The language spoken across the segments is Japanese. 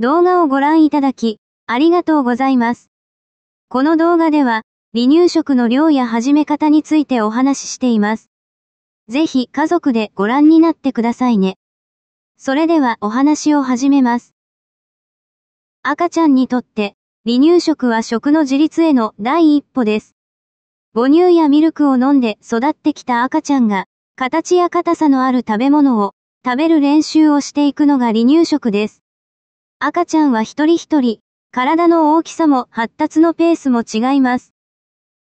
動画をご覧いただき、ありがとうございます。この動画では、離乳食の量や始め方についてお話ししています。ぜひ家族でご覧になってくださいね。それではお話を始めます。赤ちゃんにとって、離乳食は食の自立への第一歩です。母乳やミルクを飲んで育ってきた赤ちゃんが、形や硬さのある食べ物を食べる練習をしていくのが離乳食です。赤ちゃんは一人一人、体の大きさも発達のペースも違います。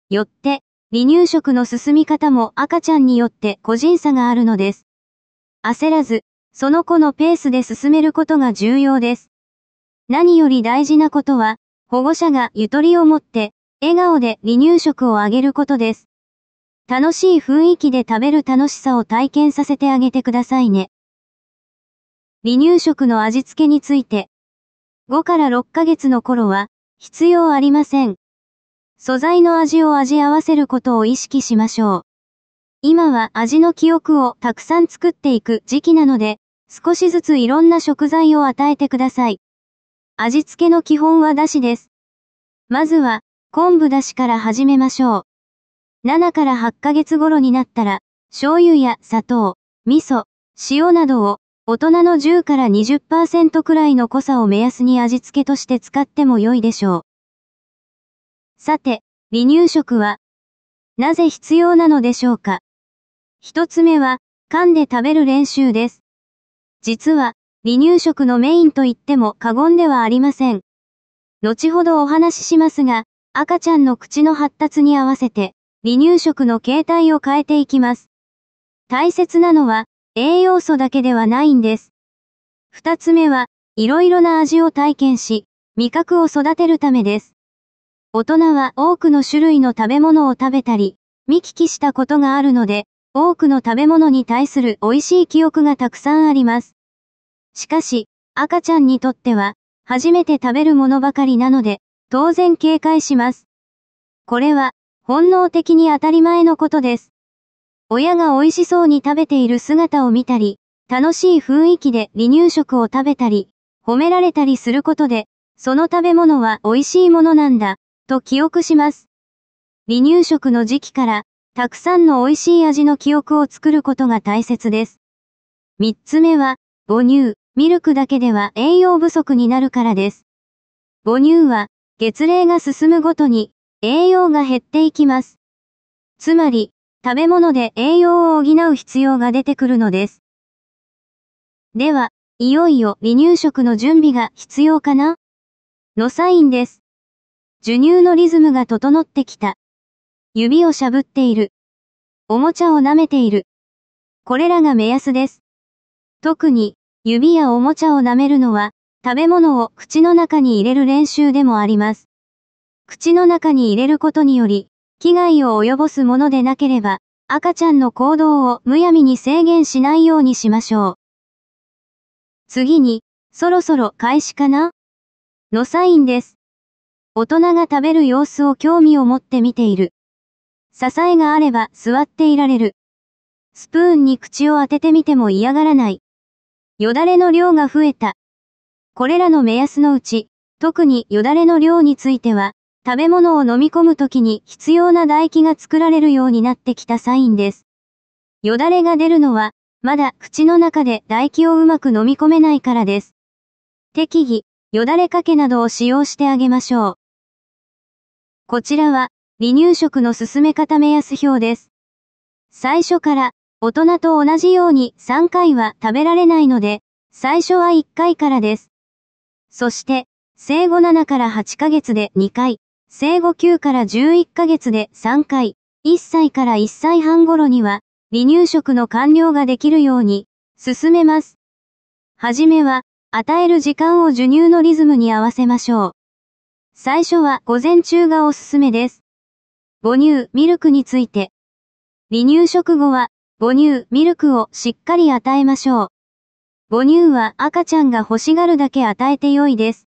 よって、離乳食の進み方も赤ちゃんによって個人差があるのです。焦らず、その子のペースで進めることが重要です。何より大事なことは、保護者がゆとりを持って、笑顔で離乳食をあげることです。楽しい雰囲気で食べる楽しさを体験させてあげてくださいね。離乳食の味付けについて、5から6ヶ月の頃は、必要ありません。素材の味を味合わせることを意識しましょう。今は味の記憶をたくさん作っていく時期なので、少しずついろんな食材を与えてください。味付けの基本はだしです。まずは、昆布だしから始めましょう。7から8ヶ月頃になったら、醤油や砂糖、味噌、塩などを、大人の10から20%くらいの濃さを目安に味付けとして使っても良いでしょう。さて、離乳食は、なぜ必要なのでしょうか？一つ目は、噛んで食べる練習です。実は、離乳食のメインと言っても過言ではありません。後ほどお話ししますが、赤ちゃんの口の発達に合わせて、離乳食の形態を変えていきます。大切なのは、栄養素だけではないんです。二つ目は、いろいろな味を体験し、味覚を育てるためです。大人は多くの種類の食べ物を食べたり、見聞きしたことがあるので、多くの食べ物に対する美味しい記憶がたくさんあります。しかし、赤ちゃんにとっては、初めて食べるものばかりなので、当然警戒します。これは、本能的に当たり前のことです。親が美味しそうに食べている姿を見たり、楽しい雰囲気で離乳食を食べたり、褒められたりすることで、その食べ物は美味しいものなんだ、と記憶します。離乳食の時期から、たくさんの美味しい味の記憶を作ることが大切です。三つ目は、母乳、ミルクだけでは栄養不足になるからです。母乳は、月齢が進むごとに、栄養が減っていきます。つまり、食べ物で栄養を補う必要が出てくるのです。では、いよいよ離乳食の準備が必要かな？のサインです。授乳のリズムが整ってきた。指をしゃぶっている。おもちゃを舐めている。これらが目安です。特に、指やおもちゃを舐めるのは、食べ物を口の中に入れる練習でもあります。口の中に入れることにより、危害を及ぼすものでなければ、赤ちゃんの行動をむやみに制限しないようにしましょう。次に、そろそろ開始かな？のサインです。大人が食べる様子を興味を持って見ている。支えがあれば座っていられる。スプーンに口を当ててみても嫌がらない。よだれの量が増えた。これらの目安のうち、特によだれの量については、食べ物を飲み込むときに必要な唾液が作られるようになってきたサインです。よだれが出るのは、まだ口の中で唾液をうまく飲み込めないからです。適宜、よだれかけなどを使用してあげましょう。こちらは、離乳食の進め方目安表です。最初から、大人と同じように3回は食べられないので、最初は1回からです。そして、生後7から8ヶ月で2回、生後9から11ヶ月で3回、1歳から1歳半頃には、離乳食の完了ができるように、進めます。はじめは、与える時間を授乳のリズムに合わせましょう。最初は午前中がおすすめです。母乳、ミルクについて。離乳食後は、母乳、ミルクをしっかり与えましょう。母乳は赤ちゃんが欲しがるだけ与えて良いです。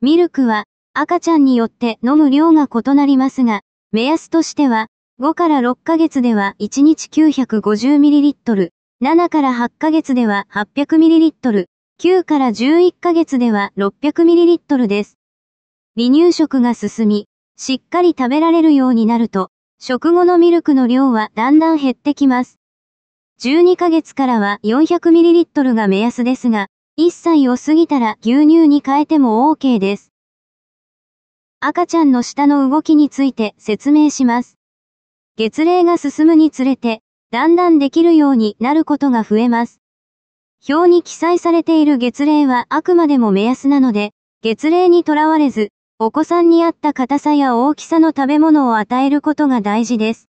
ミルクは赤ちゃんによって飲む量が異なりますが、目安としては、5から6ヶ月では1日 950ml、7から8ヶ月では 800ml、9から11ヶ月では 600ml です。離乳食が進み、しっかり食べられるようになると、食後のミルクの量はだんだん減ってきます。12ヶ月からは 400ml が目安ですが、1歳を過ぎたら牛乳に変えても OK です。赤ちゃんの舌の動きについて説明します。月齢が進むにつれて、だんだんできるようになることが増えます。表に記載されている月齢はあくまでも目安なので、月齢にとらわれず、お子さんに合った硬さや大きさの食べ物を与えることが大事です。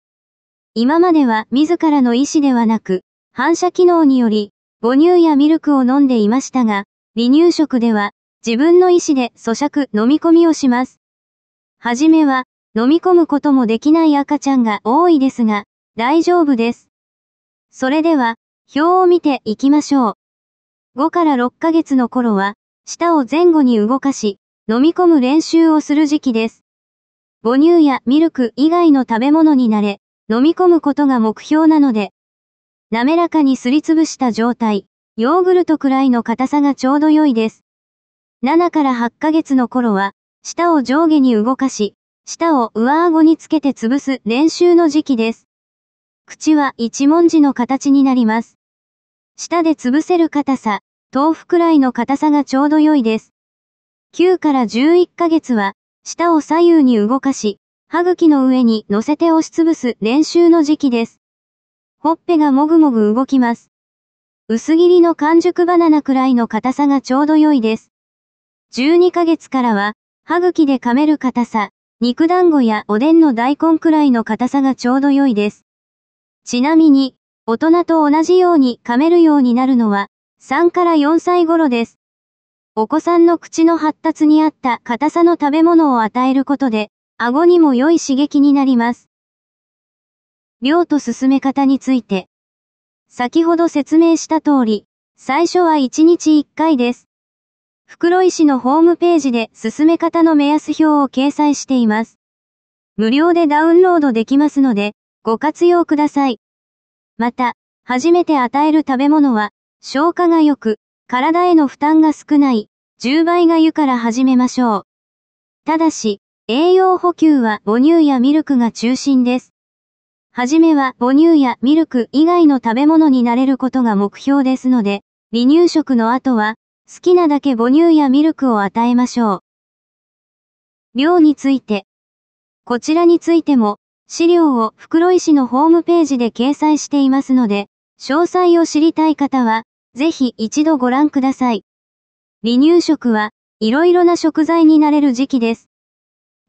今までは自らの意思ではなく、反射機能により、母乳やミルクを飲んでいましたが、離乳食では、自分の意思で咀嚼、飲み込みをします。はじめは、飲み込むこともできない赤ちゃんが多いですが、大丈夫です。それでは、表を見ていきましょう。5から6ヶ月の頃は、舌を前後に動かし、飲み込む練習をする時期です。母乳やミルク以外の食べ物になれ、飲み込むことが目標なので、滑らかにすりつぶした状態、ヨーグルトくらいの硬さがちょうど良いです。7から8ヶ月の頃は、舌を上下に動かし、舌を上顎につけて潰す練習の時期です。口は一文字の形になります。舌で潰せる硬さ、豆腐くらいの硬さがちょうど良いです。9から11ヶ月は、舌を左右に動かし、歯茎の上に乗せて押しつぶす練習の時期です。ほっぺがもぐもぐ動きます。薄切りの完熟バナナくらいの硬さがちょうど良いです。12ヶ月からは、歯茎で噛める硬さ、肉団子やおでんの大根くらいの硬さがちょうど良いです。ちなみに、大人と同じように噛めるようになるのは、3から4歳頃です。お子さんの口の発達に合った硬さの食べ物を与えることで、顎にも良い刺激になります。量と進め方について。先ほど説明した通り、最初は1日1回です。袋井市のホームページで進め方の目安表を掲載しています。無料でダウンロードできますので、ご活用ください。また、初めて与える食べ物は、消化が良く、体への負担が少ない、10倍が湯から始めましょう。ただし、栄養補給は母乳やミルクが中心です。はじめは母乳やミルク以外の食べ物になれることが目標ですので、離乳食の後は、好きなだけ母乳やミルクを与えましょう。量について。こちらについても、資料を袋井市のホームページで掲載していますので、詳細を知りたい方は、ぜひ一度ご覧ください。離乳食は、いろいろな食材になれる時期です。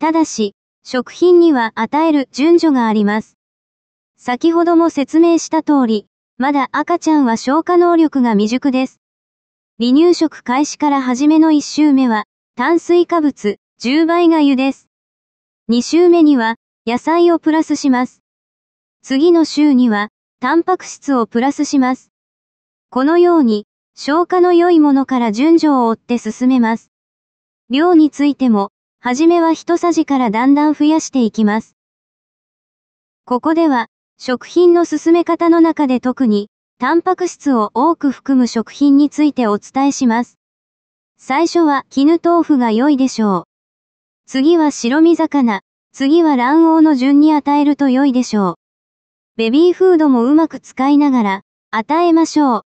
ただし、食品には与える順序があります。先ほども説明した通り、まだ赤ちゃんは消化能力が未熟です。離乳食開始から初めの1週目は、炭水化物、10倍がゆです。2週目には、野菜をプラスします。次の週には、タンパク質をプラスします。このように、消化の良いものから順序を追って進めます。量についても、はじめは一さじからだんだん増やしていきます。ここでは、食品の進め方の中で特に、タンパク質を多く含む食品についてお伝えします。最初は絹豆腐が良いでしょう。次は白身魚、次は卵黄の順に与えると良いでしょう。ベビーフードもうまく使いながら、与えましょう。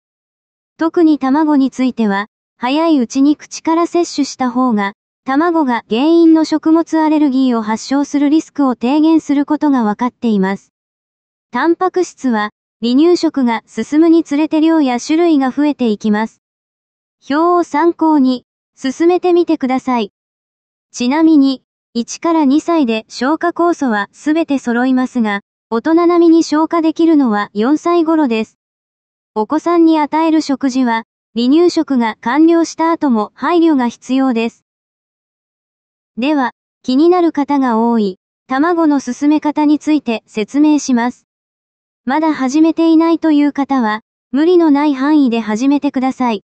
特に卵については、早いうちに口から摂取した方が、卵が原因の食物アレルギーを発症するリスクを低減することが分かっています。タンパク質は、離乳食が進むにつれて量や種類が増えていきます。表を参考に、進めてみてください。ちなみに、1から2歳で消化酵素はすべて揃いますが、大人並みに消化できるのは4歳頃です。お子さんに与える食事は、離乳食が完了した後も配慮が必要です。では、気になる方が多い、卵の進め方について説明します。まだ始めていないという方は、無理のない範囲で始めてください。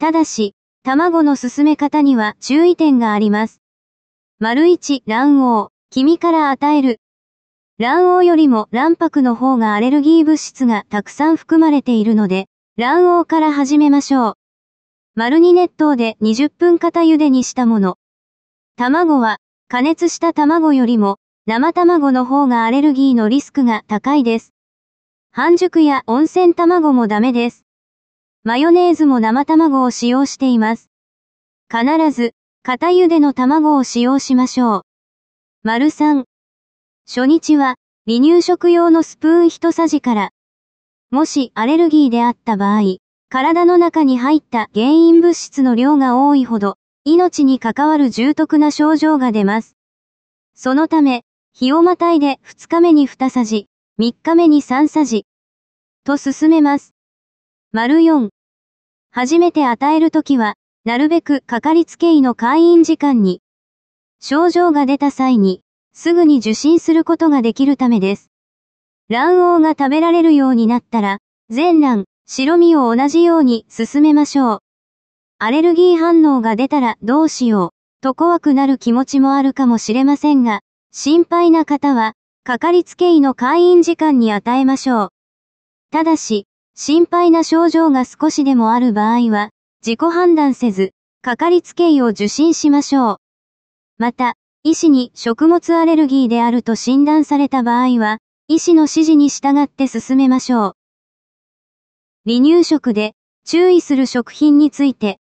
ただし、卵の進め方には注意点があります。丸一、卵黄、黄身から与える。卵黄よりも卵白の方がアレルギー物質がたくさん含まれているので、卵黄から始めましょう。丸に熱湯で20分固茹でにしたもの。卵は、加熱した卵よりも、生卵の方がアレルギーのリスクが高いです。半熟や温泉卵もダメです。マヨネーズも生卵を使用しています。必ず、固茹での卵を使用しましょう。丸3。初日は、離乳食用のスプーン一さじから。もしアレルギーであった場合、体の中に入った原因物質の量が多いほど、命に関わる重篤な症状が出ます。そのため、日をまたいで2日目に2さじ、3日目に3さじ、と進めます。丸4。初めて与えるときは、なるべくかかりつけ医の会員時間に、症状が出た際に、すぐに受診することができるためです。卵黄が食べられるようになったら、全卵、白身を同じように進めましょう。アレルギー反応が出たらどうしよう、と怖くなる気持ちもあるかもしれませんが、心配な方は、かかりつけ医の会員時間に与えましょう。ただし、心配な症状が少しでもある場合は、自己判断せず、かかりつけ医を受診しましょう。また、医師に食物アレルギーであると診断された場合は、医師の指示に従って進めましょう。離乳食で注意する食品について。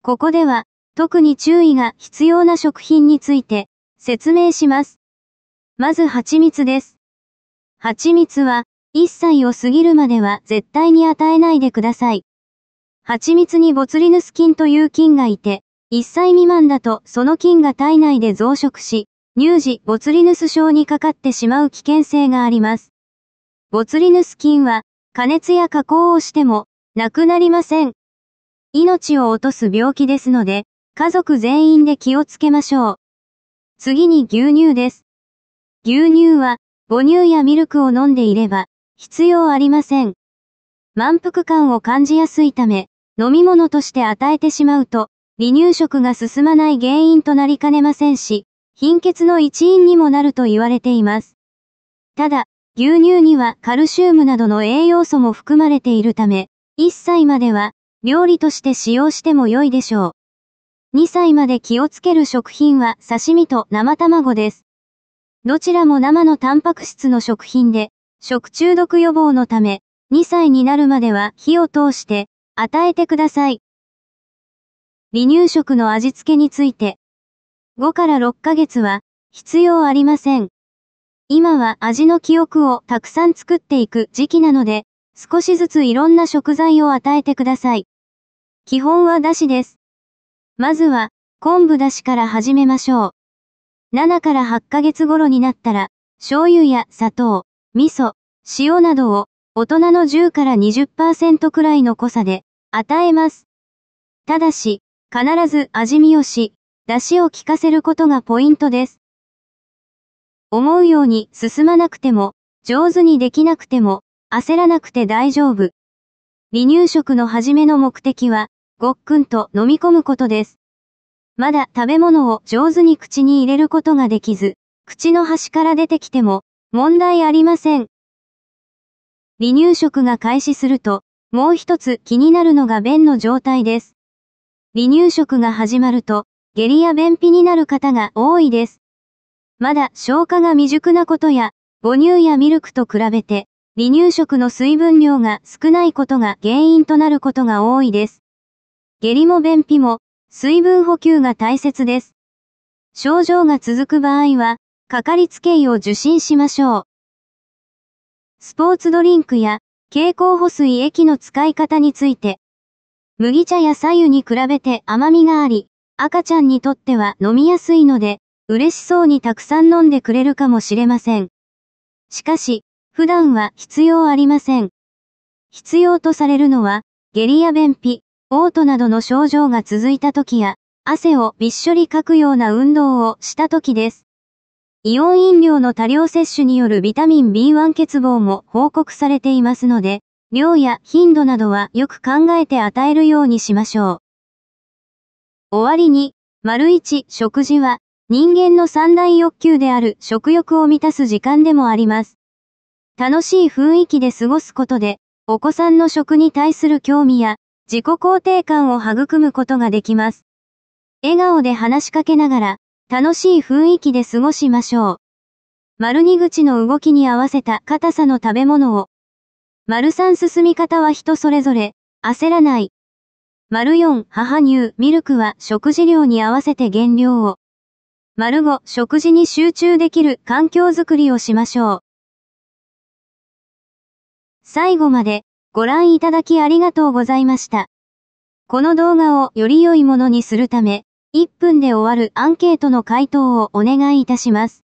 ここでは特に注意が必要な食品について説明します。まず蜂蜜です。蜂蜜は1歳を過ぎるまでは絶対に与えないでください。蜂蜜にボツリヌス菌という菌がいて、1歳未満だとその菌が体内で増殖し、乳児ボツリヌス症にかかってしまう危険性があります。ボツリヌス菌は加熱や加工をしても、なくなりません。命を落とす病気ですので、家族全員で気をつけましょう。次に牛乳です。牛乳は、母乳やミルクを飲んでいれば、必要ありません。満腹感を感じやすいため、飲み物として与えてしまうと、離乳食が進まない原因となりかねませんし、貧血の一因にもなると言われています。ただ、牛乳にはカルシウムなどの栄養素も含まれているため、1歳までは料理として使用しても良いでしょう。2歳まで気をつける食品は刺身と生卵です。どちらも生のタンパク質の食品で、食中毒予防のため、2歳になるまでは火を通して与えてください。離乳食の味付けについて、5から6ヶ月は必要ありません。今は味の記憶をたくさん作っていく時期なので、少しずついろんな食材を与えてください。基本はだしです。まずは、昆布だしから始めましょう。7から8ヶ月頃になったら、醤油や砂糖、味噌、塩などを大人の10から20%くらいの濃さで与えます。ただし、必ず味見をし、出汁を効かせることがポイントです。思うように進まなくても、上手にできなくても、焦らなくて大丈夫。離乳食の初めの目的は、ごっくんと飲み込むことです。まだ食べ物を上手に口に入れることができず、口の端から出てきても、問題ありません。離乳食が開始すると、もう一つ気になるのが便の状態です。離乳食が始まると、下痢や便秘になる方が多いです。まだ消化が未熟なことや、母乳やミルクと比べて、離乳食の水分量が少ないことが原因となることが多いです。下痢も便秘も、水分補給が大切です。症状が続く場合は、かかりつけ医を受診しましょう。スポーツドリンクや、経口補水液の使い方について、麦茶や左右に比べて甘みがあり、赤ちゃんにとっては飲みやすいので、嬉しそうにたくさん飲んでくれるかもしれません。しかし、普段は必要ありません。必要とされるのは、下痢や便秘、嘔吐などの症状が続いた時や、汗をびっしょりかくような運動をした時です。イオン飲料の多量摂取によるビタミン B1 欠乏も報告されていますので、量や頻度などはよく考えて与えるようにしましょう。終わりに、丸一食事は人間の三大欲求である食欲を満たす時間でもあります。楽しい雰囲気で過ごすことで、お子さんの食に対する興味や、自己肯定感を育むことができます。笑顔で話しかけながら、楽しい雰囲気で過ごしましょう。丸二口の動きに合わせた硬さの食べ物を。丸三進み方は人それぞれ、焦らない。丸四母乳、ミルクは食事量に合わせて減量を。丸五食事に集中できる環境づくりをしましょう。最後までご覧いただきありがとうございました。この動画をより良いものにするため、1分で終わるアンケートの回答をお願いいたします。